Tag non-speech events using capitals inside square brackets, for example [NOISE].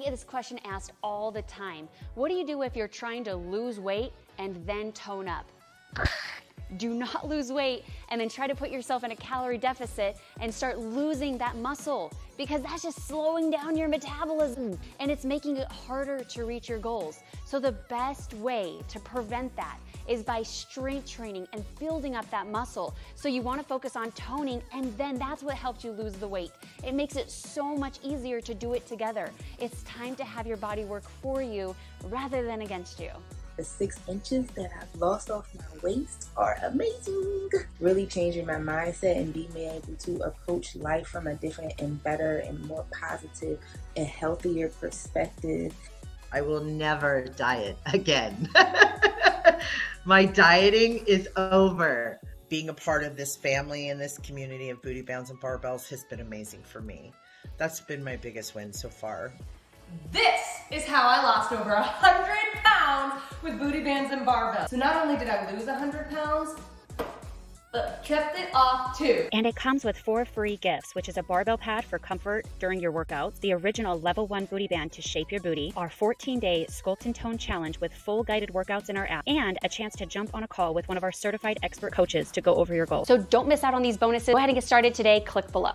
get this question asked all the time. What do you do if you're trying to lose weight and then tone up? Do not lose weight and then try to put yourself in a calorie deficit and start losing that muscle because that's just slowing down your metabolism and it's making it harder to reach your goals. So, the best way to prevent that is by strength training and building up that muscle. So, you want to focus on toning, and then that's what helps you lose the weight. It makes it so much easier to do it together. It's time to have your body work for you rather than against you the six inches that I've lost off my waist are amazing. Really changing my mindset and being able to approach life from a different and better and more positive and healthier perspective. I will never diet again. [LAUGHS] my dieting is over. Being a part of this family and this community of booty bands and barbells has been amazing for me. That's been my biggest win so far. This is how I lost over a hundred pounds with booty bands and barbells. So not only did I lose hundred pounds, but kept it off too. And it comes with four free gifts, which is a barbell pad for comfort during your workouts, the original level one booty band to shape your booty, our 14 day Sculpt and Tone challenge with full guided workouts in our app, and a chance to jump on a call with one of our certified expert coaches to go over your goals. So don't miss out on these bonuses. Go ahead and get started today. Click below.